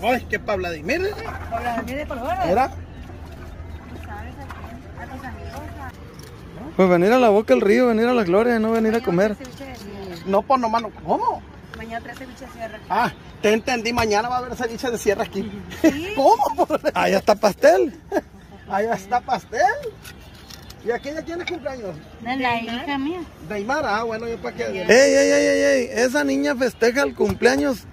Ay, que para Vladimir. Para Vladimir de Colores. Era. Tú sabes a quién, a tus amigos. a- Pues venir a la boca del río, venir a la gloria, no venir a comer. De. No, pues nomás no. ¿Cómo? Mañana trae ceviche de sierra. Ah, te entendí. Mañana va a haber ceviche de sierra aquí. Sí. ¿Cómo? Allá está pastel. Allá está pastel. ¿Y aquí ya quién es cumpleaños? De la hija mía. Neymar, ah, bueno, yo para qué. Ey, ey, ey, ey, ey, esa niña festeja el cumpleaños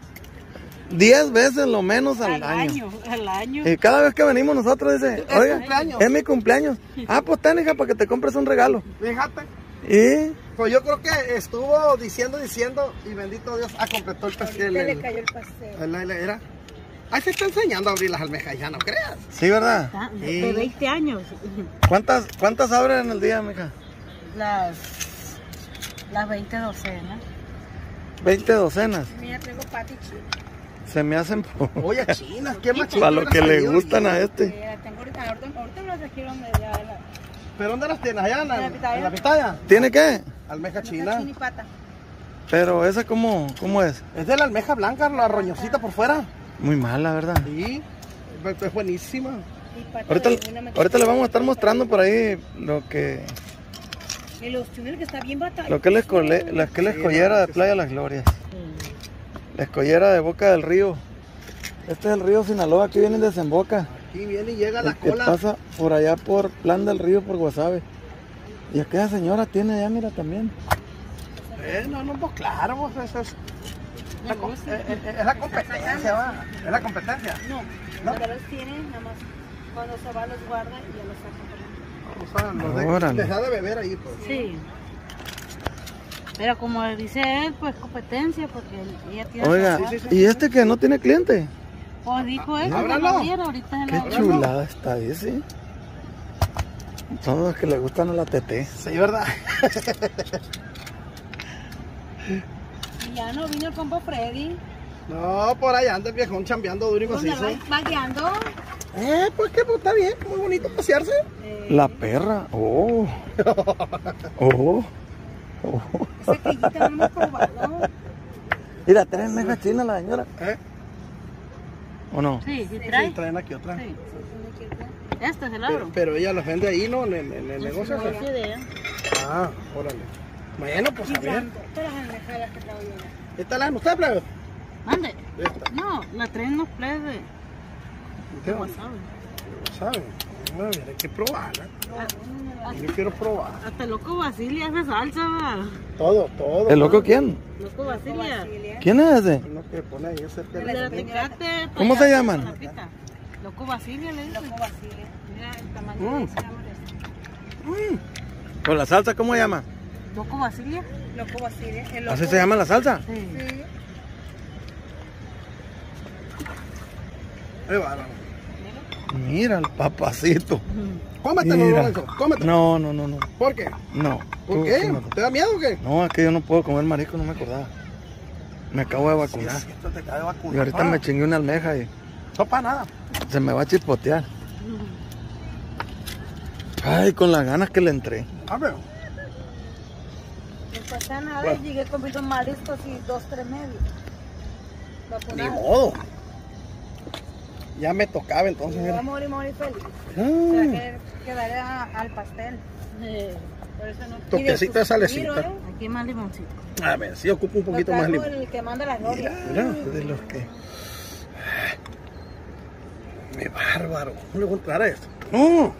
10 veces lo menos al, año. Al año. Y cada vez que venimos nosotros dice, Es oiga, cumpleaños. es mi cumpleaños. Ah, pues ten, hija, para que te compres un regalo. Fíjate. Y Pues yo creo que estuvo diciendo, diciendo, y bendito Dios, ah, completó el pastel. Se le el- cayó el pastel. el- el- era. Ahí se está enseñando a abrir las almejas, ya no creas. sí, ¿verdad? De Sí. de 20 años. ¿Cuántas, cuántas abren en el día, mija? Las, las 20 docenas. 20 docenas. Mira, traigo pati chile. Se me hacen po- Oye, chinas, ¿qué más para lo que le gustan a este. Tengo ahorita, ahorita, las la ¿Pero dónde las tienes? ¿Allá en la, En la pitaya. en la pitaya? ¿Tiene qué? Almeja china china. y pata. Pero esa cómo, cómo es? Es de la almeja blanca, la roñosita por fuera. Muy mala, ¿verdad? Sí, es es buenísima. Ahorita, ahorita le vamos a estar mostrando por ahí lo que Y los chuneros que está bien batalla. lo que es la escollera de Playa Las Glorias. La escollera de Boca del Río. Este es el río Sinaloa, aquí viene y desemboca. Aquí viene y llega la cola. pasa por allá por Plan del Río, por Guasave. Y aquella señora tiene allá, mira también. Eh, no, no, pues claro, pues eso es. La, eh, eh, es la competencia, va. Es la competencia. No, ¿No? pero los tienen, nada más cuando se va los guarda y ya los sacan. O sea, los de- Órale. les da de beber ahí, pues. Sí. Pero como dice él, pues competencia, porque ella tiene Oiga, su sí, sí. ¿y este que no tiene cliente? Pues dijo lo abriera, ahorita Qué la chulada está, dice. Son los que le gustan a la TT. Sí, ¿verdad? Y ya no vino el compa Freddy. No, por allá anda el viejón chambeando duro y ¿Dónde macizo. va, va guiando? Eh, pues que pues, está bien, muy bonito pasearse. Eh, La perra. Oh. Oh. Oh. Quillita no probado. Mira, trae almeja china la señora. ¿Eh? ¿O no? Sí, sí Sí, trae. traen aquí otra. Sí. Este es el Pero, abro. pero ella los vende ahí, ¿no? En, en- en el negocio. No idea. Ah, órale. Bueno, pues a ver. Todas las que traigo yo. ¿Esta la usted, plebe? Mande. Esta. No, la traen los plebes ¿Qué? wasabi. ¿Sabe? A ver, hay que probarla. Ah, Yo quiero probar. Hasta el loco Basilia hace salsa, va. Todo, todo. ¿El loco quién? Loco Basilia. ¿Quién es ese? Uno que pone ahí cerca de la Tecate. ¿Cómo se llaman? Loco Basilia le dicen. Loco Basilia. Mira el tamaño Mm. de es. ¿Con la salsa cómo se llama? Loco Basilia. Loco Basilia. El loco ¿Así se llama la salsa? Sí. Ahí va, va. Mira el papacito. Cómetelo, Mira. Lorenzo, cómetelo. No, no, no, no. ¿Por qué? No. ¿Por qué? cómetelo. ¿Te da miedo o qué? No, es que yo no puedo comer marisco, no me acordaba. Me acabo de vacunar. Sí, esto te cae vacuna. Y ahorita Ah, me chingué una almeja y No para nada. se me va a chispotear. Ay, con las ganas que le entré. Abre. No pasa nada, Bueno. llegué comiendo mariscos y dos, tres medios. Ni modo. Ya me tocaba entonces. Me a morir, morir feliz. Ah, querer quedar a- al pastel. Por eso no. Toquecito de salecita. Aquí más limoncito. A ver, sí ocupo un poquito más limón. el que manda la gloria. Mira, de los que. ¡Me bárbaro! ¿Cómo le voy a entrar a esto? ¡No!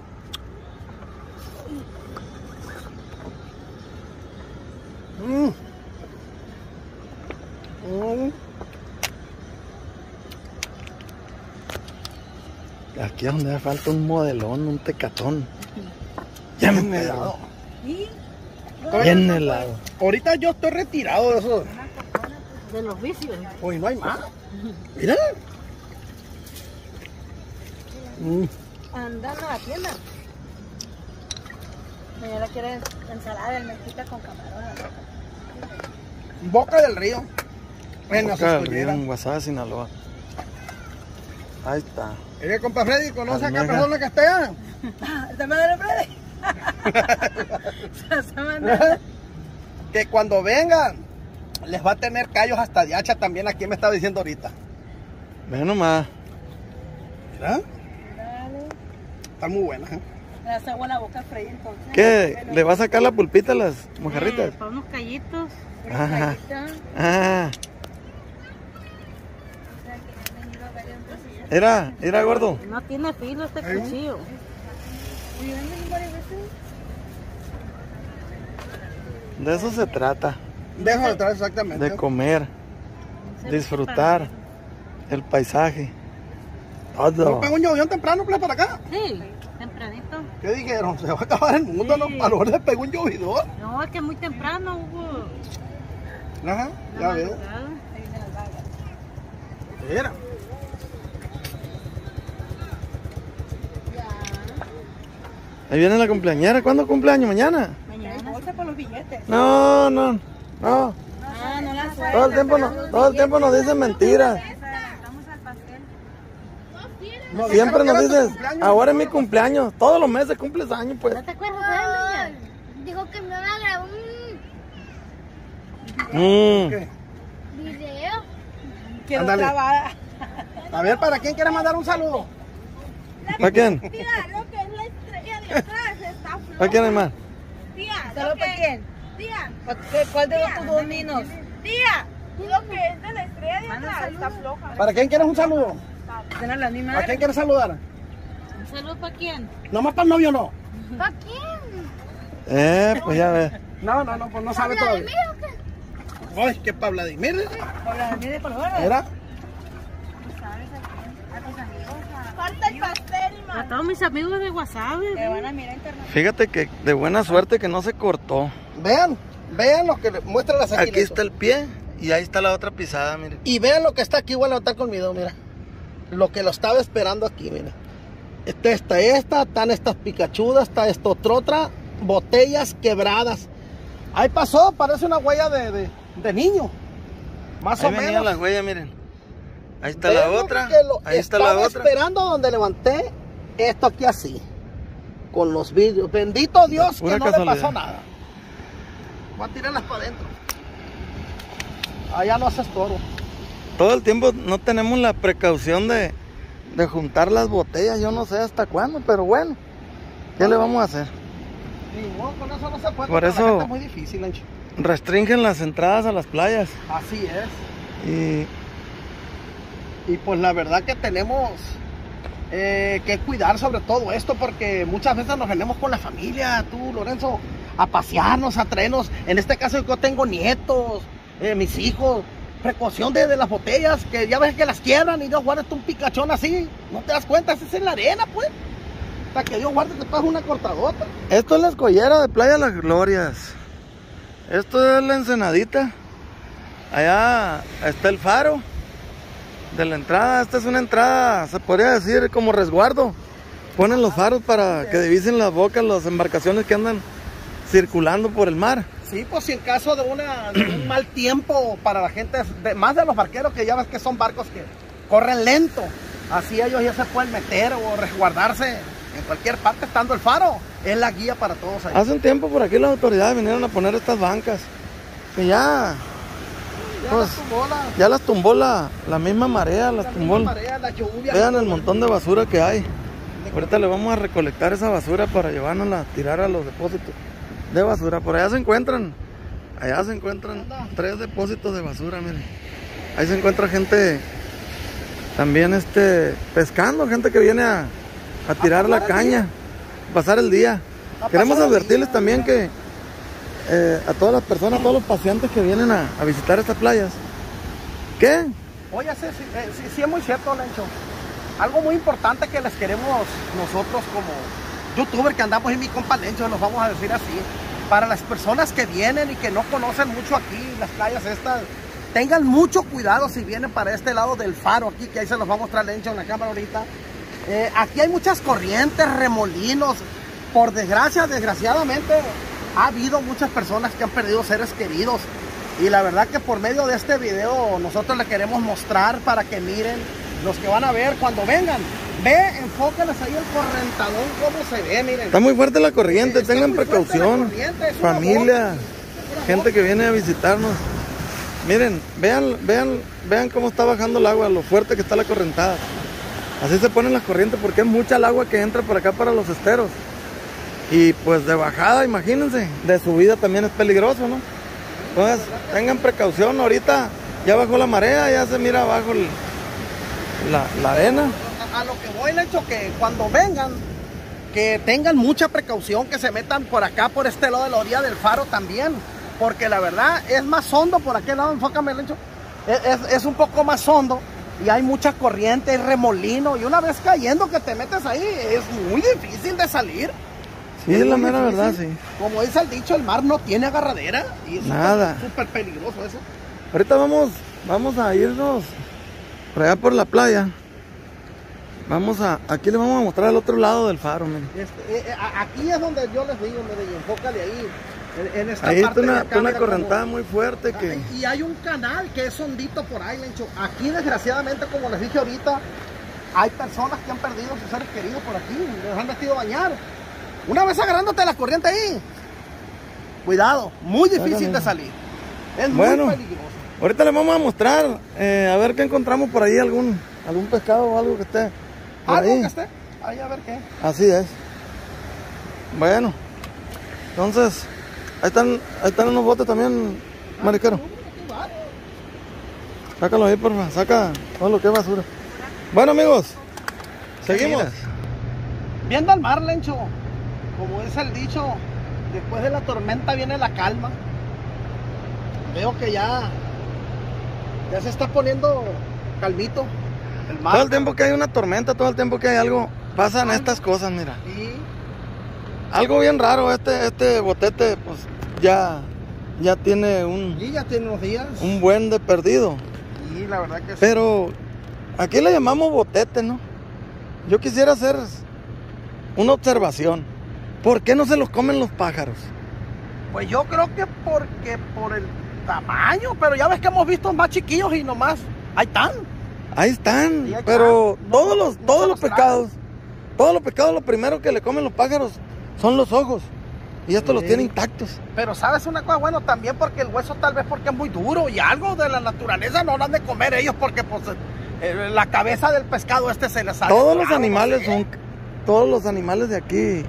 Mm. Mm. Aquí es donde me falta un modelón, un tecatón. Ya me helado. Bien helado. Ahorita yo estoy retirado de eso. de los vicios. Hoy no hay más. Mira. Mm. Andan a la tienda. Mañana quiere ensalada de almejita con camarón. Boca del río. En Boca del Río, en Guasave, Sinaloa. Ahí está. Oye, compa Freddy, ¿conoce a qué Almeja. persona que esté allá? ¿Te mandan el Freddy? Que cuando vengan, les va a tener callos hasta de hacha también, aquí me está diciendo ahorita. Ve nomás. Mira. Están muy buenas, ¿eh? Le hace agua en la boca freír entonces. ¿Qué? ¿Le va a sacar la pulpita a las mojarritas? Eh, para unos callitos. Ajá. Ah. Era, era gordo. No tiene filo este cuchillo. De eso se trata. Dejo detrás exactamente. De comer, disfrutar el paisaje. ¿No Todo. pegó un llovión temprano pues, para acá? Sí, tempranito. ¿Qué dijeron? Se va a acabar el mundo, ¿no? A lo mejor le pegó un llovidor. No, es que muy temprano hubo. Ajá, ya veo. madrugada. Ahí viene la cumpleañera. ¿Cuándo cumpleaños? ¿Mañana? Mañana. Bolsa para los billetes. No, no, no. Ah, no la suelta. Todo el tiempo, no, todo el tiempo nos dicen mentiras. Estamos al pastel. No, Siempre nos dices, ahora es mi cumpleaños. Todos los meses cumples años, pues. ¿No te acuerdas de niña? Dijo que me va a grabar un Mm. ¿Qué? video. Quedó grabada. A ver, ¿para quién quieres mandar un saludo? ¿Para quién? Mira lo que atrás, está floja. ¿Para quién, hermano? Tía, ¿Saludos para quién? tía, ¿Cuál de tus dos ninos? tía, lo que es de la estrella de atrás está saludos. floja. ¿Para quién quieres un saludo? ¿Tiene la misma ¿A quién quieres saludar? ¿Un saludo para quién? ¿Nomás para el novio no? ¿Para quién? Eh, pues ya ves. No, no, no, pues no sabe todavía. Vladimir o qué? Ay, ¿qué para Vladimir? Para mí de colores. Mira. Falta el pastel, A todos mis amigos de WhatsApp. Que van a mirar internet. Fíjate que de buena suerte que no se cortó. Vean, vean lo que muestra las Aquí está el pie y ahí está la otra pisada, miren. Y vean lo que está aquí, voy a levantar con mi dedo, mira. Lo que lo estaba esperando aquí, mira. Esta, esta, esta, están estas picachudas, está esto, otra, otra, botellas quebradas. Ahí pasó, parece una huella de, de, de niño. Más Ahí o menos. la huella, miren. Ahí está la otra. Ahí está la estaba otra. esperando donde levanté esto aquí así. Con los vidrios. Bendito Dios que no le casualidad. pasó nada. Voy a tirarlas para adentro. Allá no haces toro. Todo el tiempo no tenemos la precaución de, de juntar las botellas. Yo no sé hasta cuándo, pero bueno. ¿Qué le vamos a hacer? Ni modo, con eso no se puede. Por la eso- gente Es muy difícil, Ancho. Restringen las entradas a las playas. Así es. Y Y pues la verdad que tenemos eh, que cuidar sobre todo esto porque muchas veces nos venimos con la familia, tú Lorenzo, a pasearnos, a traernos. En este caso yo tengo nietos, eh, mis hijos. Precaución de, las botellas, que ya ves que las quiebran y Dios guarda un picachón así. No te das cuenta, es en la arena, pues. Hasta que Dios guarde te pasa una cortadota. esto es la escollera de Playa Las Glorias. Esto es la ensenadita. Allá está el faro de la entrada. Esta es una entrada, se podría decir, como resguardo. Ponen los faros para que divisen las bocas las embarcaciones que andan circulando por el mar. Sí, pues si en caso de, una, de un mal tiempo para la gente, de- más de los barqueros que ya ves que son barcos que corren lento, así ellos ya se pueden meter o resguardarse en cualquier parte estando el faro. Es la guía para todos ahí. Hace un tiempo por aquí las autoridades vinieron a poner estas bancas. Que ya, Ya pues, las tumbó la- ya las tumbó la, la misma marea, las la tumbó. misma marea, la lluvia. Vean el montón de basura que hay. Ahorita le vamos a recolectar esa basura para llevárnosla a tirar a los depósitos de basura. Por allá se encuentran, allá se encuentran tres depósitos de basura, miren. Ahí se encuentra gente también este pescando, gente que viene a, a tirar la caña, pasar el día. A Queremos advertirles día. también que eh, a todas las personas, a todos los pacientes que vienen a, visitar estas playas, ¿qué? Oye, sí, sí, eh, sí, sí es muy cierto, Lencho. Algo muy importante que les queremos nosotros como youtuber que andamos en mi compa Lencho, los vamos a decir así. Para las personas que vienen y que no conocen mucho aquí las playas estas, tengan mucho cuidado si vienen para este lado del faro aquí, que ahí se los va a mostrar Lencho en la cámara ahorita. Eh, aquí hay muchas corrientes, remolinos. Por desgracia, desgraciadamente, ha habido muchas personas que han perdido seres queridos. Y la verdad que por medio de este video nosotros les queremos mostrar para que miren los que van a ver cuando vengan. Ve, enfócales ahí el correntadón, cómo se ve, miren. Está muy fuerte la corriente, Está tengan precaución. corriente, Familia, gente que viene a visitarnos. Miren, vean, vean, vean cómo está bajando el agua, lo fuerte que está la correntada. Así se ponen las corrientes porque es mucha el agua que entra por acá para los esteros. Y pues de bajada, imagínense, de subida también es peligroso, ¿no? Entonces, tengan precaución, ahorita ya bajó la marea, ya se mira abajo el- la, la arena. A, lo que voy, Lencho, que cuando vengan, que tengan mucha precaución, que se metan por acá, por este lado de la orilla del faro también. Porque la verdad es más hondo por aquel lado, enfócame, Lencho. Es, es- es un poco más hondo y hay mucha corriente, hay remolino. Y una vez cayendo que te metes ahí, es muy difícil de salir. Sí, Es la mera difícil. verdad, sí. Como dice el dicho, el mar no tiene agarradera. Y es súper- Nada. súper peligroso eso. Ahorita vamos, vamos a irnos por allá por la playa. Vamos a, aquí les vamos a mostrar el otro lado del faro, miren. Este, eh, eh, aquí es donde yo les digo, mire, y enfócale ahí. En, en esta Ahí está parte de una, acá, correntada muy fuerte que... Y hay un canal que es hondito por ahí, Lencho. Aquí, desgraciadamente, como les dije ahorita, hay personas que han perdido sus seres queridos por aquí. Les han metido a bañar. Una vez agarrándote la corriente ahí. Cuidado, muy difícil de salir. Es Bueno. muy peligroso. Ahorita les vamos a mostrar, eh, a ver qué encontramos por ahí, algún, algún pescado o algo que esté por Algo ahí. que esté. Ahí a ver qué. Así es. Bueno, entonces, ahí están, ahí están unos botes también, mariquero. Sácalo ahí, porfa, saca todo lo que es basura. Bueno, amigos, seguimos. Viendo al mar, Lencho, como es el dicho, después de la tormenta viene la calma. Veo que ya, ya se está poniendo calmito el mar. Todo el tiempo que hay una tormenta, todo el tiempo que hay algo, pasan estas cosas, mira. Y Algo bien raro, este, este botete, pues ya, ya tiene un, y ya tiene unos días. un buen de perdido. Y la verdad que sí. Pero aquí le llamamos botete, ¿no? Yo quisiera hacer una observación. ¿Por qué no se los comen los pájaros? Pues yo creo que porque por el tamaño, pero ya ves que hemos visto más chiquillos y nomás, ahí están. Ahí están, Sí, ahí pero están. Todos no, los, no todos los los pescados, todos los pescados, lo primero que le comen los pájaros son los ojos. Y estos los Sí. tienen intactos. Pero sabes una cosa, bueno, también porque el hueso tal vez porque es muy duro y algo de la naturaleza no lo han de comer ellos porque pues eh, la cabeza del pescado este se les sale. Todos los animales ¿sí? son, todos los animales de aquí,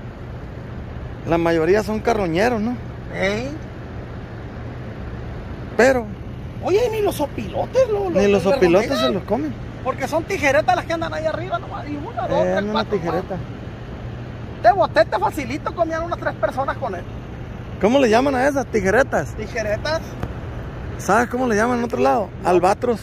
la mayoría son carroñeros, ¿no? Ey. Pero Oye, ni los opilotes, lo- ni los opilotes se los comen. Porque son tijeretas las que andan ahí arriba nomás. Y una, dos, Eh, tres, una cuatro, tijereta. De botete facilito comían unas tres personas con él. ¿Cómo le llaman a esas tijeretas? Tijeretas, ¿Sabes cómo le llaman en otro lado? Albatros.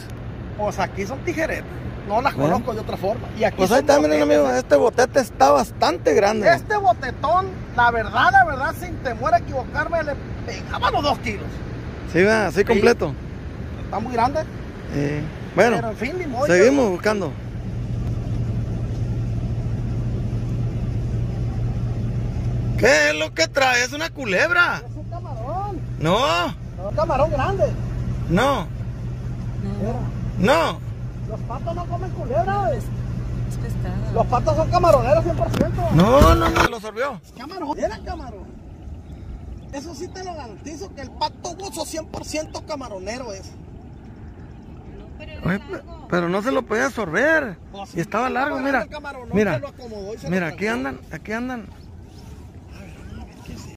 pues aquí son tijeretas. No las Bueno. conozco de otra forma. Y aquí Pues ahí son está, miren botetes. amigos, este botete está bastante grande. Este botetón, la verdad, la verdad, sin temor a equivocarme, le pegaba los dos kilos. Sí, así completo. Está muy grande. Eh, Pero bueno, en fin, ni modo. seguimos buscando. ¿Qué es lo que trae? ¿Es una culebra? Es un camarón. No, Un camarón grande. no, Mira, no. Los patos no comen culebras. Es pescado. Los patos son camaroneros 100%. No, no, no, lo sorbió. Camarón. Era camarón. Eso sí te lo garantizo que el pato buzo 100% camaronero es. No, pero era Oye, pero no se lo podía sorber. Pues, Y estaba largo, mira. Mira, que lo acomodó y se lo mira, aquí andan, aquí andan